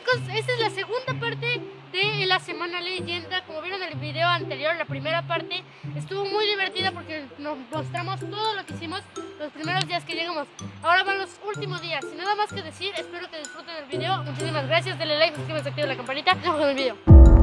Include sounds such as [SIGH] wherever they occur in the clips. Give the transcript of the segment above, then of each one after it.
chicos, esta es la segunda parte de la Semana Leyenda. Como vieron en el video anterior, la primera parte estuvo muy divertida porque nos mostramos todo lo que hicimos los primeros días que llegamos. Ahora van los últimos días. Sin nada más que decir, espero que disfruten el video. Muchísimas gracias, denle like, suscríbanse, activen la campanita. Nos vemos en el video.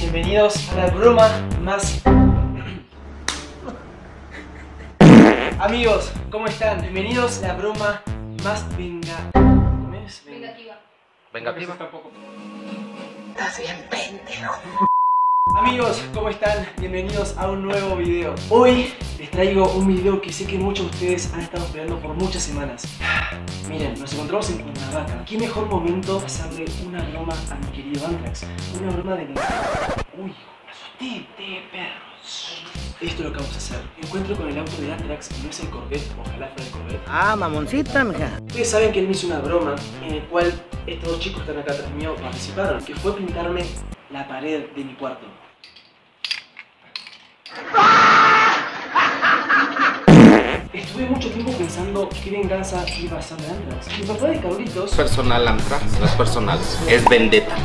Bienvenidos a la broma más... Amigos, ¿cómo están? Bienvenidos a la broma más venga... ¿Cómo es? Vengativa. Vengativa. Estás bien pendejo. Amigos, ¿cómo están? Bienvenidos a un nuevo video. Hoy les traigo un video que sé que muchos de ustedes han estado esperando por muchas semanas. [SIGHS] Miren, nos encontramos en Cuernavaca. ¿Qué mejor momento hacerle una broma a mi querido Antrax? Una broma de... Uy, asusté de perros. Esto es lo que vamos a hacer. Encuentro con el auto de Antrax, no es el Corvette, ojalá fuera el Corvette. Ah, mamoncita, mija. Ustedes saben que él me hizo una broma en el cual estos dos chicos que están acá atrás mío participaron, que fue pintarme la pared de mi cuarto. Estuve mucho tiempo pensando qué venganza iba a hacer de Antrax. Mi papá de cabritos Personal Antrax, no es personal, es vendetta.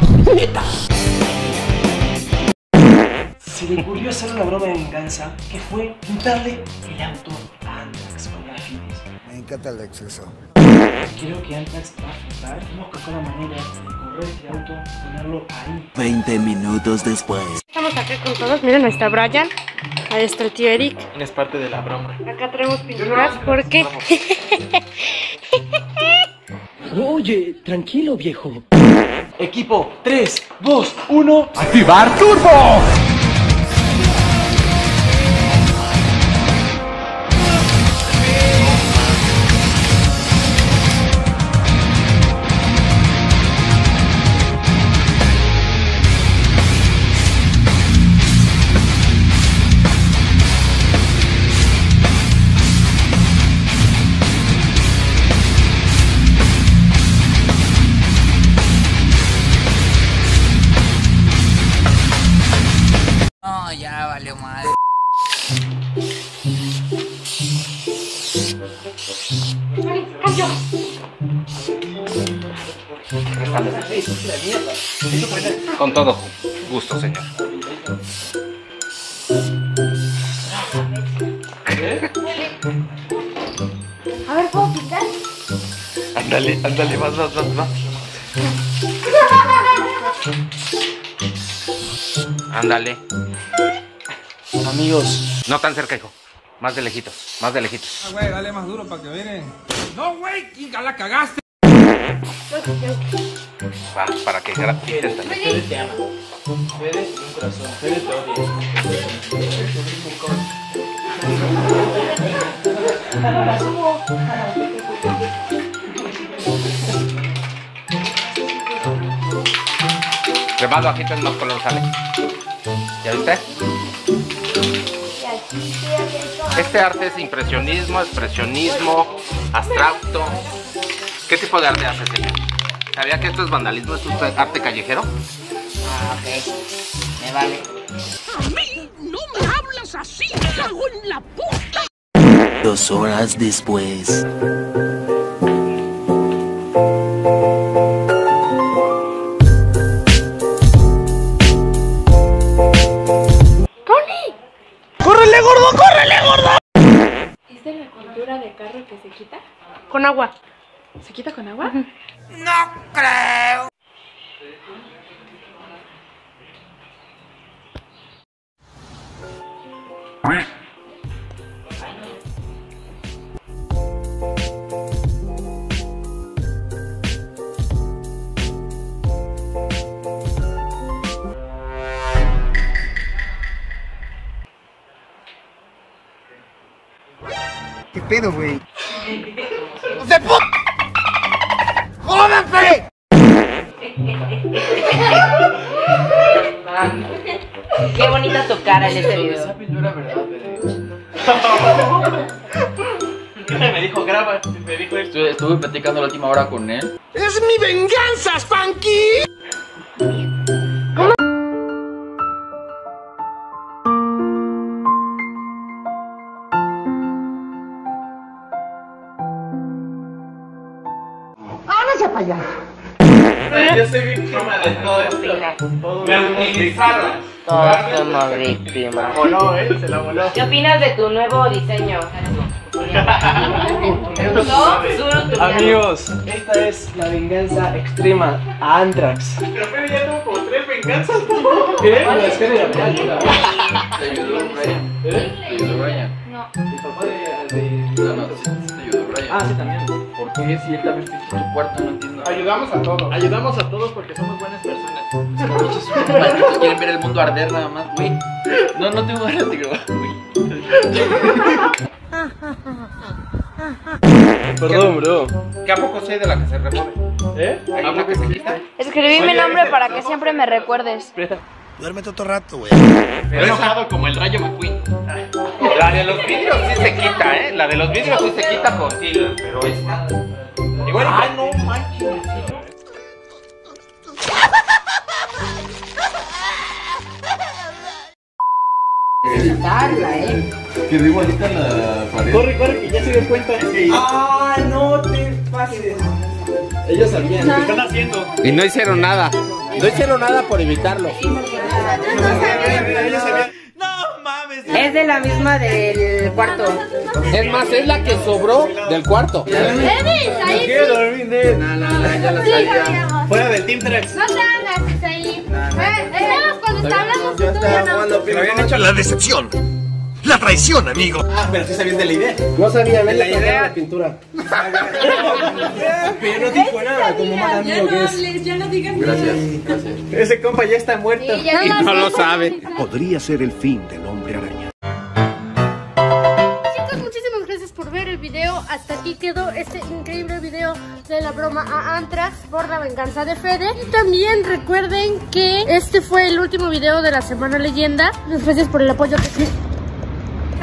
se le ocurrió hacer una broma de venganza que fue pintarle el auto a Antrax con grafitis. Me encanta el exceso. Creo que Antrax va a flipar. Tenemos que buscar la manera este auto, ponerlo ahí. 20 minutos después. Estamos acá con todos. Miren, ahí está Brian. Ahí está el tío Eric. Es parte de la broma. Acá tenemos pinturas porque... [LAUGHS] Oye, tranquilo viejo. Equipo, 3, 2, 1. ¡Activar turbo! Con todo gusto, señor. A ver, ¿puedo pintar? Ándale, ándale, más, más, más, más. Ándale. Amigos, No tan cerca, hijo. Más de lejitos, más de lejitos. Ah, güey, dale más duro para que miren. No, güey, ya la cagaste. Va, para que gra- inténtale. Fede te ama. Fede un corazón. Fede te odia. Lo agitas, más color sale. ¿Ya viste? Este arte es impresionismo, expresionismo, abstracto. ¿Qué tipo de arte haces, señor? ¿Sabía que esto es vandalismo? ¿Es usted arte callejero? Ah, ok. Me vale. Dos horas después. ¿Se quita con agua? ¿Qué pedo, Qué bonita tu cara en este video. Esa pintura es verdad, [LAUGHS] me dijo, graba, me dijo esto. Estuve, estuve platicando la última hora con él. Yo soy víctima de todo esto. Me utilizaron. Todos somos víctimas. Voló, eh, se la voló. ¿Qué opinas de tu nuevo diseño? ¿No? Tu Amigos, esta es la venganza extrema a Anthrax. Pero Fede ya tuvo como tres venganzas. [LAUGHS] ¿Qué? La escena real, claro. Te ayudó Brian. ¿Eh? Te ayudó Brian. El papá de... Ah, sí, también. ¿Por qué si él también pinta tu cuarto? No entiendo. Ayudamos a todos. Ayudamos a todos porque somos buenas personas. Muchos maestros quieren ver el mundo arder nada más, güey. No, no tengo ganas de grabar, güey. Perdón, bro. ¿Qué a poco soy de la que se repone? ¿Eh? ¿Hay una que se quita? Escribí mi nombre para que siempre me recuerdes. Duérmete otro rato, güey. Pero enojado como el rayo McQueen. La de los vidrios sí se quita, ¿eh? La de los vidrios sí se quita con sí, pero esta... Igual ah, no manches. Quedó igualita la pared. Corre, corre, que ya se dio cuenta. ¡Ah, no te pases! Ellos sabían. ¿Qué están haciendo? Y no hicieron nada. No hicieron nada por evitarlo. Ellos sabían. Es de la misma del cuarto. Es más, es la que sobró del cuarto. Edis, ahí Quiero dormir de. No, no, no, ya lo sabía. Fuera del Team Trex. no te hagas ahí. Eh, estamos cuando te hablamos ya no. Pero habían hecho la decepción. La traición, amigo. Ah, pero sí sabían de la idea. No sabía, ven la idea. la pintura. [LAUGHS] Pero no dijo nada, como mal amigo que es. Gracias, gracias. Ese compa ya está muerto. Y ya no, no lo sabe. Podría ser el fin del hombre araña. Chicos, muchísimas gracias por ver el video. Hasta aquí quedó este increíble video de la broma a Antrax por la venganza de Fede. Y también recuerden que este fue el último video de la Semana Leyenda. Muchas gracias por el apoyo que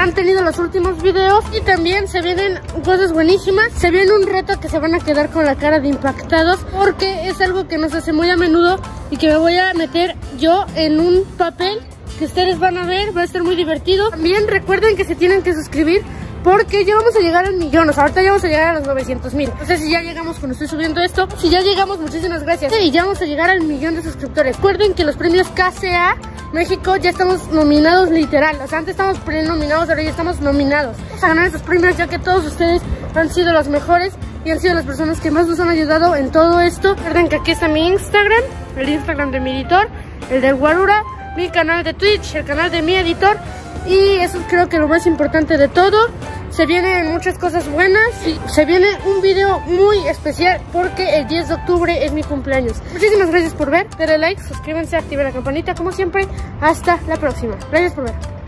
han tenido los últimos videos y también se vienen cosas buenísimas. Se viene un reto que se van a quedar con la cara de impactados porque es algo que nos hace muy a menudo y que me voy a meter yo en un papel que ustedes van a ver, va a estar muy divertido. También recuerden que se tienen que suscribir porque ya vamos a llegar al millón, o sea, ahorita ya vamos a llegar a los 900 mil. No sé si ya llegamos cuando estoy subiendo esto. Si ya llegamos, muchísimas gracias. Y ya vamos a llegar al millón de suscriptores. Recuerden que los premios KCA México ya estamos nominados literal. O sea, antes estábamos prenominados, ahora ya estamos nominados. Vamos a ganar estos premios ya que todos ustedes han sido los mejores y han sido las personas que más nos han ayudado en todo esto. Recuerden que aquí está mi Instagram, el Instagram de mi editor, el de Guarura, mi canal de Twitch, el canal de mi editor. Y eso creo que lo más importante de todo. Se vienen muchas cosas buenas y se viene un video muy especial porque el 10 de octubre es mi cumpleaños. Muchísimas gracias por ver, denle like, suscríbanse, activen la campanita como siempre. Hasta la próxima. Gracias por ver.